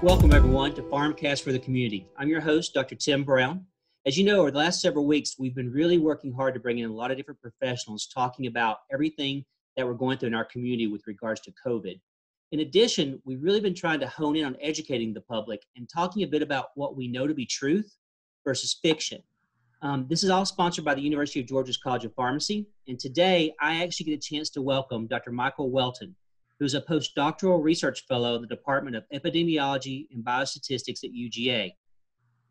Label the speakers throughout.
Speaker 1: Welcome, everyone, to PharmCast for the Community. I'm your host, Dr. Tim Brown. As you know, over the last several weeks, we've been really working hard to bring in a lot of different professionals talking about everything that we're going through in our community with regards to COVID. In addition, we've really been trying to hone in on educating the public and talking a bit about what we know to be truth versus fiction. Um, this is all sponsored by the University of Georgia's College of Pharmacy. And today, I actually get a chance to welcome Dr. Michael Welton who's a postdoctoral research fellow in the Department of Epidemiology and Biostatistics at UGA.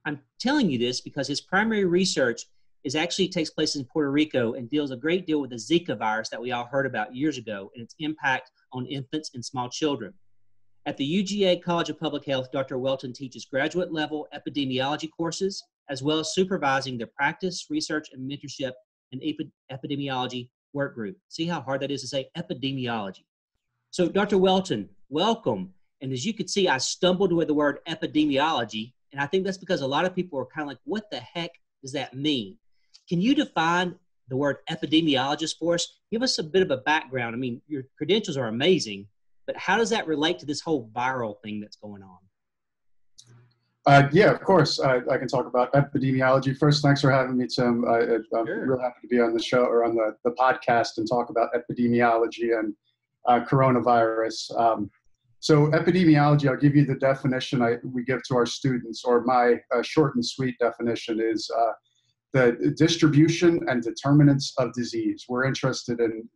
Speaker 1: I'm telling you this because his primary research is actually takes place in Puerto Rico and deals a great deal with the Zika virus that we all heard about years ago and its impact on infants and small children. At the UGA College of Public Health, Dr. Welton teaches graduate level epidemiology courses, as well as supervising the practice, research, and mentorship and epidemiology work group. See how hard that is to say epidemiology. So, Dr. Welton, welcome. And as you can see, I stumbled with the word epidemiology, and I think that's because a lot of people are kind of like, what the heck does that mean? Can you define the word epidemiologist for us? Give us a bit of a background. I mean, your credentials are amazing, but how does that relate to this whole viral thing that's going on?
Speaker 2: Uh, yeah, of course. I, I, can talk about epidemiology. First, thanks for having me, Tim. I, am sure. real happy to be on the show or on the, the podcast and talk about epidemiology and uh, coronavirus. Um, so epidemiology, I'll give you the definition I, we give to our students, or my uh, short and sweet definition is uh, the distribution and determinants of disease. We're interested in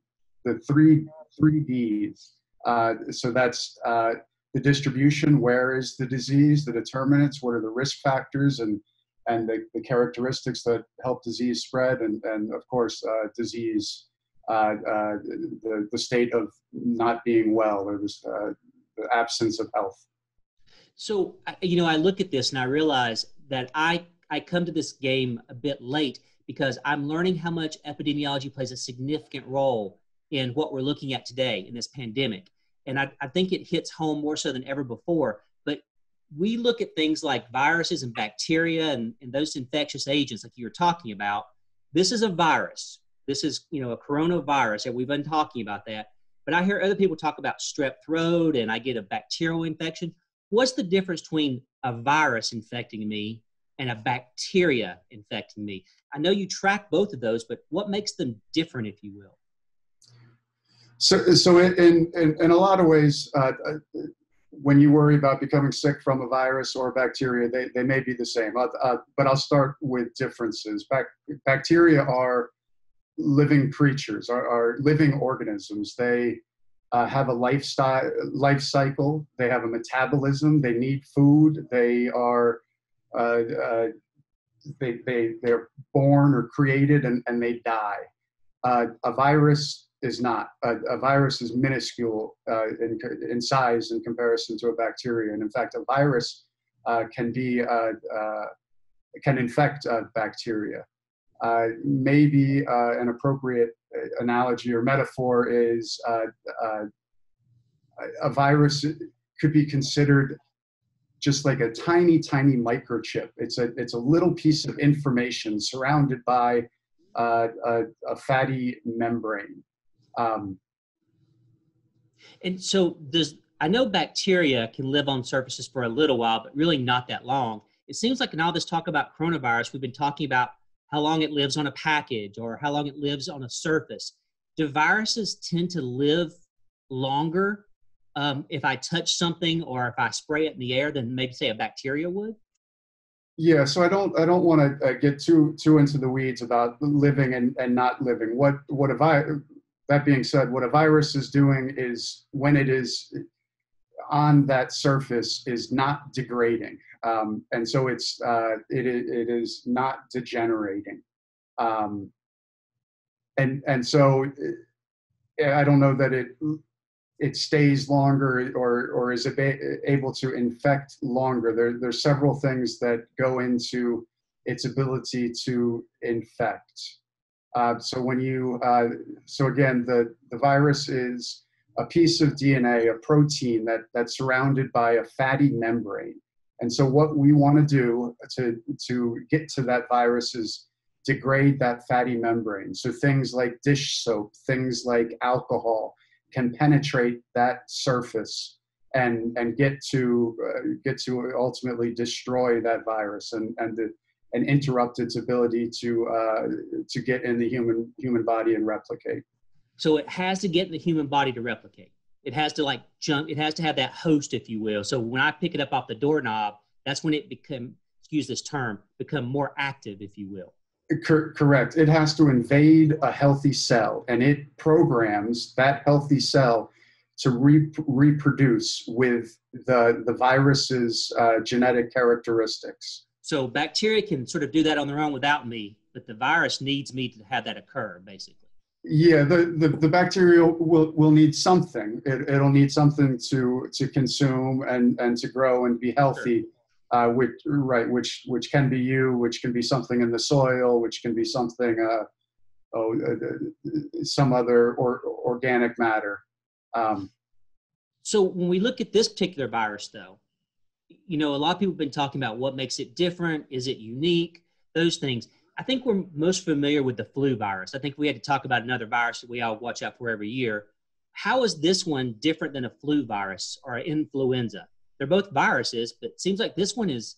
Speaker 2: the three three Ds. Uh, so that's uh, the distribution. Where is the disease? The determinants. What are the risk factors and and the, the characteristics that help disease spread? And and of course, uh, disease the, the state of not being well or this, uh, the absence of health.
Speaker 1: So, you know, I look at this and I realize that I, I come to this game a bit late because I'm learning how much epidemiology plays a significant role in what we're looking at today in this pandemic. And I, I think it hits home more so than ever before. But we look at things like viruses and bacteria and, and those infectious agents, like you were talking about. This is a virus this is you know a coronavirus and we've been talking about that but i hear other people talk about strep throat and i get a bacterial infection what's the difference between a virus infecting me and a bacteria infecting me i know you track both of those but what makes them different if you will
Speaker 2: so, so in, in, in a lot of ways uh, uh when you worry about becoming sick from a virus or a bacteria, they, they may be the same. Uh, uh, but I'll start with differences. Bac- bacteria are living creatures, are, are living organisms. They uh, have a lifestyle, life cycle. They have a metabolism. They need food. They are uh, uh, they, they, they're born or created and, and they die. Uh, a virus is not. A, a virus is minuscule uh, in, in size in comparison to a bacteria. And in fact, a virus uh, can be can infect bacteria. Uh, maybe uh, an appropriate uh, analogy or metaphor is uh, uh, a virus could be considered just like a tiny, tiny microchip. It's a, it's a little piece of information surrounded by a, a, fatty membrane. Um,
Speaker 1: and so does I know bacteria can live on surfaces for a little while, but really not that long. It seems like in all this talk about coronavirus, we've been talking about how long it lives on a package or how long it lives on a surface. Do viruses tend to live longer um, if I touch something or if I spray it in the air than maybe say a bacteria would?
Speaker 2: Yeah, so I don't I don't want to uh, get too too into the weeds about living and, and not living. What what a vi- that being said, what a virus is doing is when it is on that surface is not degrading. Um, and so it's uh, it, it is not degenerating. Um, and and so eh, I don't know that it it stays longer or or is able to infect longer. There there's several things that go into its ability to infect. Uh, so when you uh, so again the the virus is a piece of DNA, a protein that that's surrounded by a fatty membrane. And so what we want to do to, to get to that virus is degrade that fatty membrane. So things like dish soap, things like alcohol can penetrate that surface and and get to uh, get to ultimately destroy that virus and and the, and interrupt its ability to uh, to get in the human human body and replicate.
Speaker 1: So it has to get in the human body to replicate. It has to like jump. It has to have that host, if you will. So when I pick it up off the doorknob, that's when it become excuse this term become more active, if you will.
Speaker 2: Cor- correct. It has to invade a healthy cell, and it programs that healthy cell to re- reproduce with the the virus's uh, genetic characteristics.
Speaker 1: So bacteria can sort of do that on their own without me, but the virus needs me to have that occur, basically.
Speaker 2: Yeah, the, the, the bacteria will, will need something. It, it'll need something to to consume and, and to grow and be healthy. Sure. Uh, which right, which which can be you, which can be something in the soil, which can be something, uh, oh, uh, uh some other or, organic matter. Um,
Speaker 1: so when we look at this particular virus, though, you know, a lot of people have been talking about what makes it different. Is it unique? Those things. I think we're most familiar with the flu virus. I think we had to talk about another virus that we all watch out for every year. How is this one different than a flu virus or influenza? They're both viruses, but it seems like this one is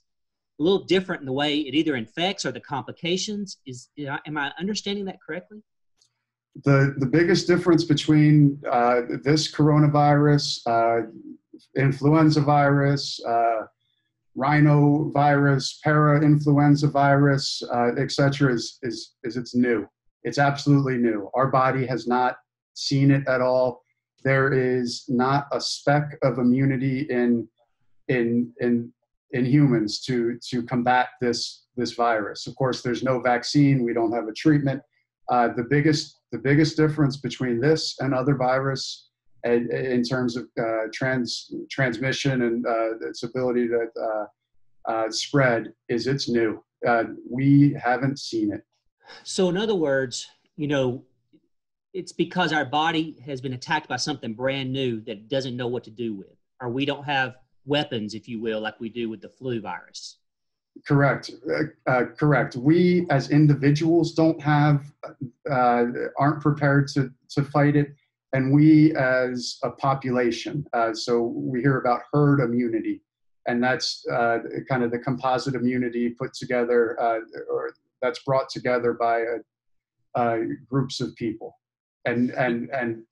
Speaker 1: a little different in the way it either infects or the complications. Is am I understanding that correctly?
Speaker 2: The the biggest difference between uh, this coronavirus, uh, influenza virus, uh, rhinovirus, para-influenza virus, uh, etc., is, is, is it's new. It's absolutely new. Our body has not seen it at all. There is not a speck of immunity in in in in humans to to combat this this virus. Of course, there's no vaccine. We don't have a treatment. Uh, the biggest the biggest difference between this and other virus in terms of uh, trans transmission and uh, its ability to uh, uh spread is it's new. Uh, we haven't seen it.
Speaker 1: So, in other words, you know, it's because our body has been attacked by something brand new that doesn't know what to do with, or we don't have weapons, if you will, like we do with the flu virus.
Speaker 2: Correct. Uh, correct. We as individuals don't have, aren't prepared to to fight it and we as a population. Uh, so we hear about herd immunity, and that's uh, kind of the composite immunity put together, uh, or that's brought together by uh, groups of people, and and and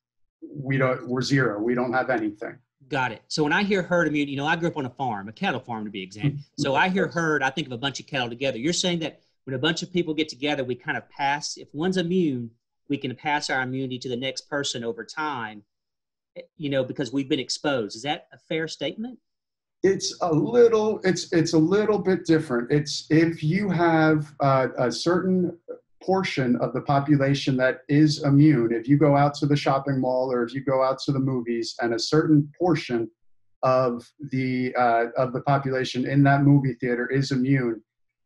Speaker 2: we don't. We're zero. We don't have anything.
Speaker 1: Got it. So when I hear herd immunity, you know, I grew up on a farm, a cattle farm to be exact. So I hear herd, I think of a bunch of cattle together. You're saying that when a bunch of people get together, we kind of pass. If one's immune, we can pass our immunity to the next person over time you know because we've been exposed. Is that a fair statement?
Speaker 2: It's a little it's it's a little bit different. It's if you have uh, a certain portion of the population that is immune if you go out to the shopping mall or if you go out to the movies and a certain portion of the uh, of the population in that movie theater is immune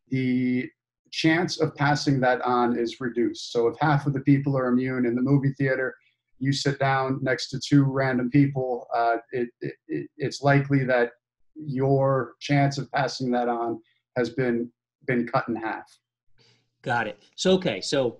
Speaker 2: the chance of passing that on is reduced. So if half of the people are immune in the movie theater, you sit down next to two random people, uh, it, it, it's likely that your chance of passing that on has been been cut in half.
Speaker 1: Got it. So okay, so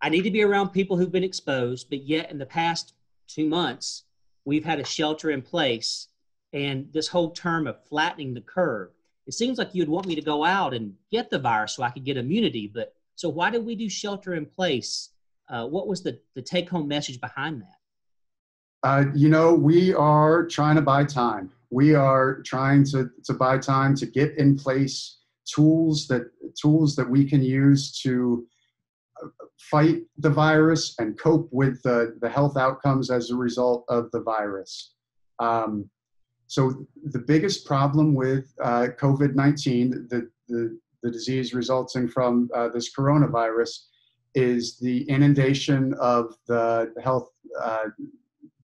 Speaker 1: I need to be around people who've been exposed, but yet in the past two months, we've had a shelter in place, and this whole term of flattening the curve it seems like you'd want me to go out and get the virus so I could get immunity. But so why did we do shelter in place? Uh, what was the, the take home message behind that?
Speaker 2: Uh, you know, we are trying to buy time. We are trying to, to buy time to get in place tools that tools that we can use to uh, fight the virus and cope with the, the health outcomes as a result of the virus. Um, so the biggest problem with uh, COVID-19, the, the, the, disease resulting from uh, this coronavirus, is the inundation of the health, uh,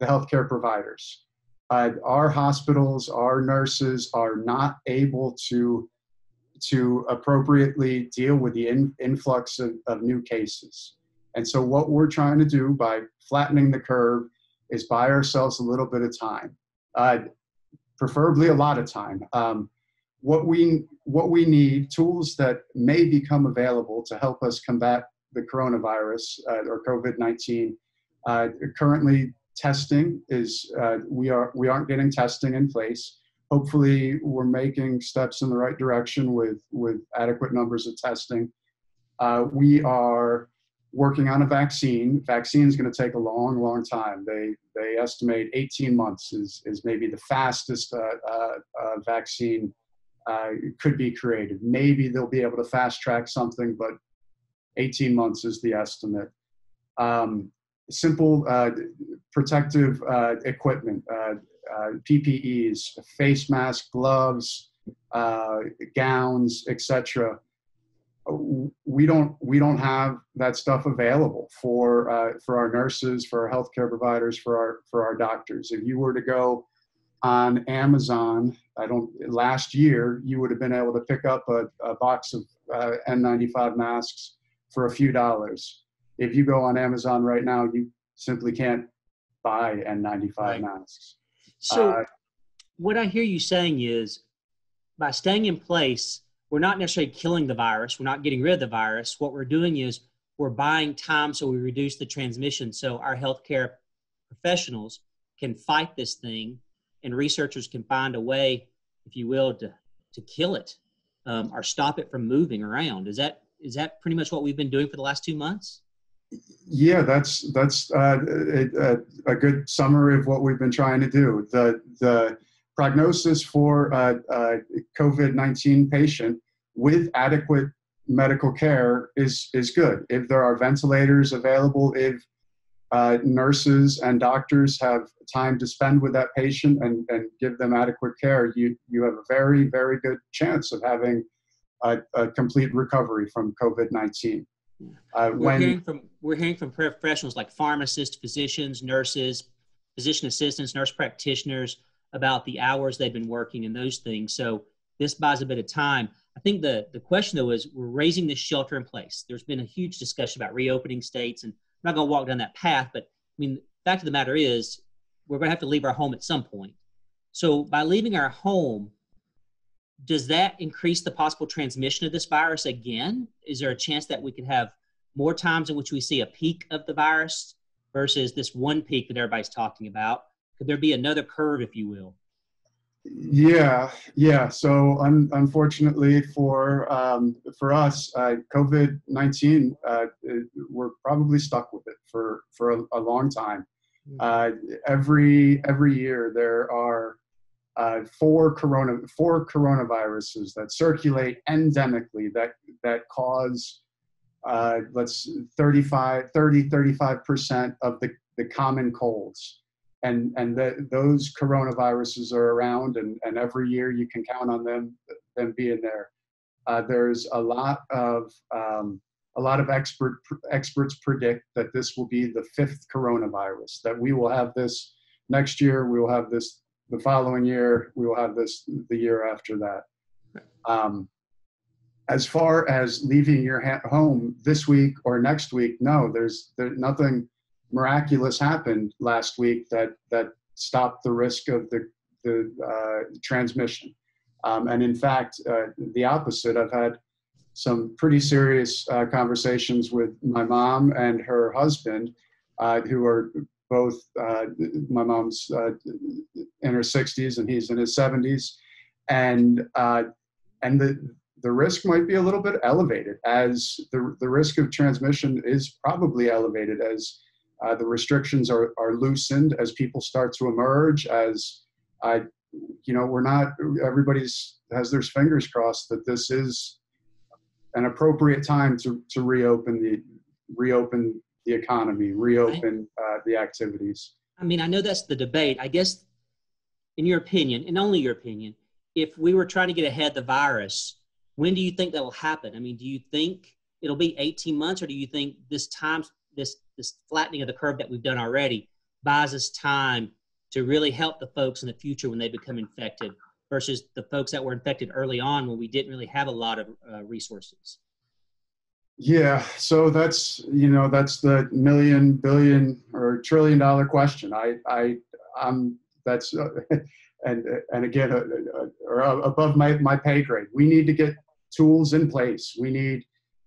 Speaker 2: the healthcare providers. Uh, our hospitals, our nurses are not able to, to appropriately deal with the in, influx of, of new cases. And so what we're trying to do by flattening the curve is buy ourselves a little bit of time. Uh, preferably a lot of time. Um, what we what we need tools that may become available to help us combat the coronavirus uh, or COVID nineteen. Uh, currently, testing is uh, we are we aren't getting testing in place. Hopefully, we're making steps in the right direction with with adequate numbers of testing. Uh, we are working on a vaccine. Vaccine is going to take a long, long time. They they estimate 18 months is is maybe the fastest uh, uh, uh vaccine uh, could be created. Maybe they'll be able to fast track something, but 18 months is the estimate. Um, simple uh, protective uh, equipment, PPEs, face mask, gloves, gowns, etc. We don't we don't have that stuff available for uh, for our nurses, for our healthcare providers, for our for our doctors. If you were to go on Amazon, I don't. Last year, you would have been able to pick up a, a box of N95 masks for a few dollars if you go on Amazon right now, you simply can't buy N95 right. masks.
Speaker 1: So, uh, what I hear you saying is by staying in place, we're not necessarily killing the virus, we're not getting rid of the virus. What we're doing is we're buying time so we reduce the transmission so our healthcare professionals can fight this thing and researchers can find a way, if you will, to, to kill it um, or stop it from moving around. Is that is that pretty much what we've been doing for the last two months?
Speaker 2: Yeah, that's that's uh, a, a, good summary of what we've been trying to do. The the prognosis for a, a COVID nineteen patient with adequate medical care is is good. If there are ventilators available, if uh, nurses and doctors have time to spend with that patient and, and give them adequate care, you you have a very very good chance of having a, a complete recovery from COVID nineteen.
Speaker 1: Uh, we're when, hearing from we're hearing from professionals like pharmacists, physicians, nurses, physician assistants, nurse practitioners about the hours they've been working and those things. So this buys a bit of time. I think the the question though is we're raising this shelter in place. There's been a huge discussion about reopening states, and I'm not going to walk down that path. But I mean, fact of the matter is, we're going to have to leave our home at some point. So by leaving our home, does that increase the possible transmission of this virus again? Is there a chance that we could have more times in which we see a peak of the virus versus this one peak that everybody's talking about? Could there be another curve, if you will?
Speaker 2: Yeah, yeah. So un- unfortunately for um, for us, uh, COVID nineteen, uh, we're probably stuck with it for for a, a long time. Hmm. Uh, every every year there are uh, four corona four coronaviruses that circulate endemically that that cause uh, let's 35 30 35 percent of the, the common colds and and the, those coronaviruses are around and, and every year you can count on them them being there. Uh, there's a lot of um, a lot of expert experts predict that this will be the fifth coronavirus that we will have this next year we will have this the following year we will have this the year after that. Um, as far as leaving your home this week or next week no there's there, nothing miraculous happened last week that that stopped the risk of the the uh, transmission. Um, and in fact uh, the opposite i've had some pretty serious uh, conversations with my mom and her husband uh, who are both uh, my mom's uh, in her 60s and he's in his 70s and and the the risk might be a little bit elevated as the, the risk of transmission is probably elevated as uh, the restrictions are, are loosened as people start to emerge as I, you know we're not everybody's has their fingers crossed that this is an appropriate time to, to reopen the reopen the economy, reopen uh, the activities.
Speaker 1: I mean, I know that's the debate. I guess, in your opinion, and only your opinion, if we were trying to get ahead the virus, when do you think that will happen? I mean, do you think it'll be 18 months, or do you think this time, this this flattening of the curve that we've done already, buys us time to really help the folks in the future when they become infected, versus the folks that were infected early on when we didn't really have a lot of uh, resources?
Speaker 2: Yeah, so that's you know that's the million, billion, or trillion dollar question. I I I'm that's uh, and and again uh, uh, above my my pay grade. We need to get tools in place. We need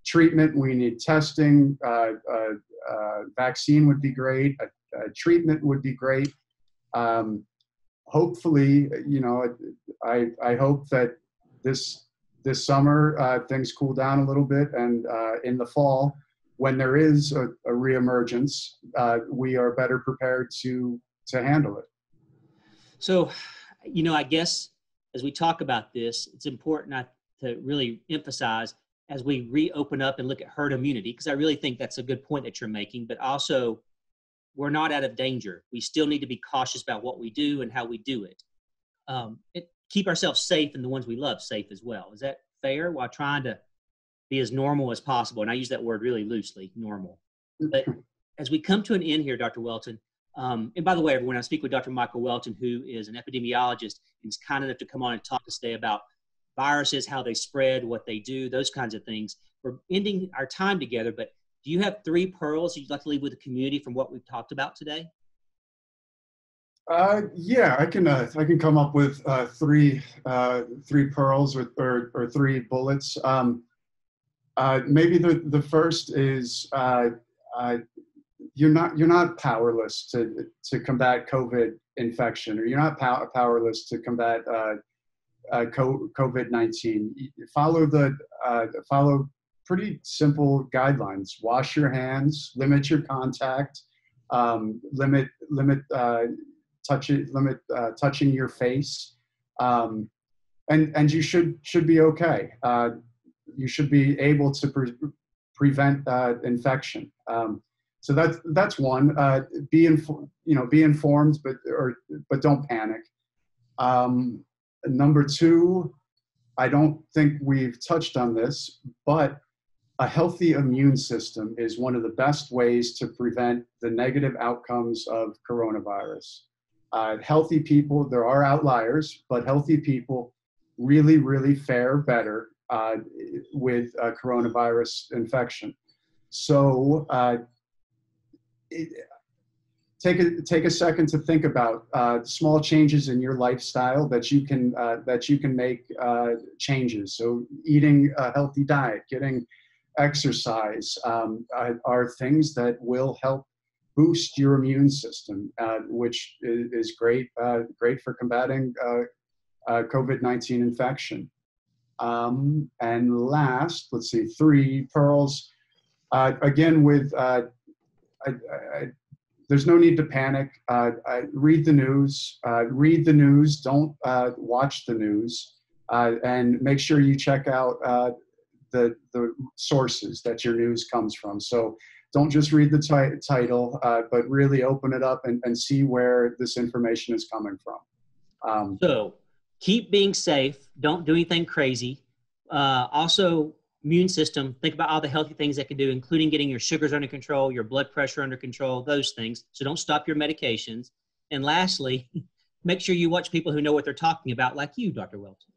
Speaker 2: treatment. We need testing. Uh, uh, uh vaccine would be great. A, a treatment would be great. Um, hopefully, you know, I, I hope that this, this summer uh, things cool down a little bit and uh, in the fall, when there is a, a reemergence, we are better prepared to, to handle it.
Speaker 1: So, you know, I guess as we talk about this, it's important to really emphasize as we reopen up and look at herd immunity, because I really think that's a good point that you're making, but also we're not out of danger. We still need to be cautious about what we do and how we do it. Um, it keep ourselves safe and the ones we love safe as well. Is that fair while trying to be as normal as possible? And I use that word really loosely, normal. But as we come to an end here, Dr. Welton, um, and by the way, everyone, I speak with Dr. Michael Welton, who is an epidemiologist and is kind enough to come on and talk to us today about viruses, how they spread, what they do, those kinds of things. We're ending our time together, but do you have three pearls you'd like to leave with the community from what we've talked about today?
Speaker 2: Uh, yeah, I can. Uh, I can come up with uh, three uh, three pearls or, or, or three bullets. Um, uh, maybe the the first is uh, you're not you're not powerless to to combat COVID infection, or you're not pow- powerless to combat COVID nineteen. Follow the uh, follow pretty simple guidelines. Wash your hands, limit your contact, um, limit limit uh, touch it, limit uh, touching your face, um, and and you should should be okay. Uh, you should be able to pre- prevent uh, infection. Um, so that's that's one. Uh, be informed, you know, be informed, but or but don't panic. Um, number two, I don't think we've touched on this, but a healthy immune system is one of the best ways to prevent the negative outcomes of coronavirus. Uh, healthy people, there are outliers, but healthy people really, really fare better uh, with coronavirus infection. So uh, it, take a take a second to think about uh, small changes in your lifestyle that you can uh, that you can make uh, changes. So eating a healthy diet, getting exercise um, uh, are things that will help boost your immune system, uh, which is, great, uh, great for combating uh, COVID-19 infection. Um, and last, let's see, three pearls. Again, with I, I, there's no need to panic. read the news. read the news. Don't watch the news. and make sure you check out the, the sources that your news comes from. So don't just read the t- title, uh, but really open it up and, and see where this information is coming from.
Speaker 1: Um, so keep being safe. Don't do anything crazy. Uh, also, immune system. Think about all the healthy things that can do, including getting your sugars under control, your blood pressure under control, those things. So don't stop your medications. And lastly, make sure you watch people who know what they're talking about, like you, Dr. Welton.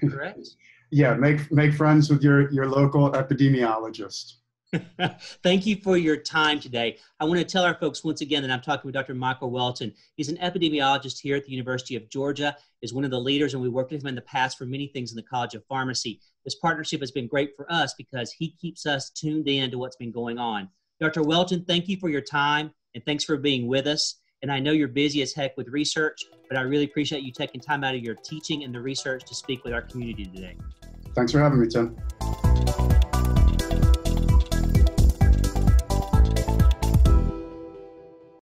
Speaker 1: Correct?
Speaker 2: yeah, make make friends with your your local epidemiologist.
Speaker 1: Thank you for your time today. I want to tell our folks once again that I'm talking with Dr. Michael Welton. He's an epidemiologist here at the University of Georgia, is one of the leaders, and we worked with him in the past for many things in the College of Pharmacy. This partnership has been great for us because he keeps us tuned in to what's been going on. Dr. Welton, thank you for your time and thanks for being with us. And I know you're busy as heck with research, but I really appreciate you taking time out of your teaching and the research to speak with our community today.
Speaker 2: Thanks for having me, Tim.